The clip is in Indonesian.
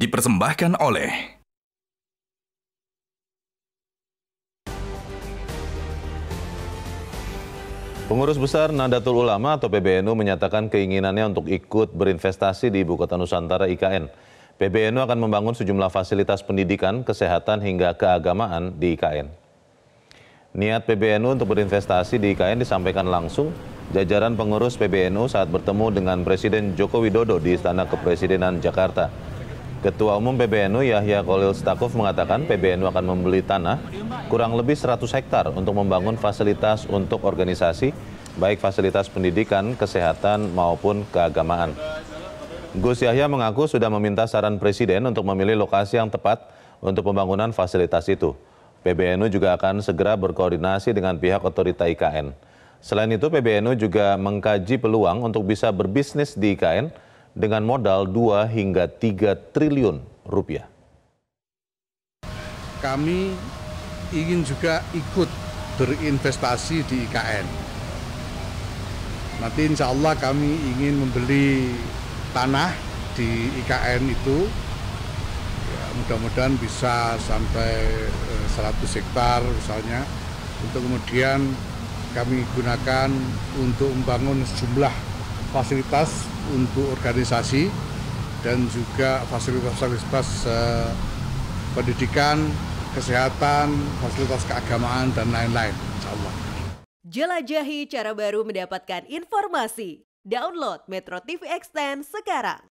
Dipersembahkan oleh Pengurus Besar Nahdlatul Ulama atau PBNU menyatakan keinginannya untuk ikut berinvestasi di Ibu Kota Nusantara IKN. PBNU akan membangun sejumlah fasilitas pendidikan, kesehatan hingga keagamaan di IKN. Niat PBNU untuk berinvestasi di IKN disampaikan langsung jajaran pengurus PBNU saat bertemu dengan Presiden Joko Widodo di Istana Kepresidenan Jakarta. Ketua Umum PBNU Yahya Kolil Stakuf mengatakan PBNU akan membeli tanah kurang lebih 100 hektar untuk membangun fasilitas untuk organisasi, baik fasilitas pendidikan, kesehatan, maupun keagamaan. Gus Yahya mengaku sudah meminta saran Presiden untuk memilih lokasi yang tepat untuk pembangunan fasilitas itu. PBNU juga akan segera berkoordinasi dengan pihak otorita IKN. Selain itu, PBNU juga mengkaji peluang untuk bisa berbisnis di IKN dengan modal 2 hingga 3 triliun rupiah. Kami ingin juga ikut berinvestasi di IKN. Nanti insya Allah kami ingin membeli tanah di IKN itu mudah-mudahan bisa sampai 100 eh, hektar misalnya untuk kemudian kami gunakan untuk membangun sejumlah fasilitas untuk organisasi dan juga fasilitas-fasilitas uh, pendidikan, kesehatan, fasilitas keagamaan dan lain-lain. Insyaallah. Jelajahi cara baru mendapatkan informasi. Download Metro TV Extend sekarang.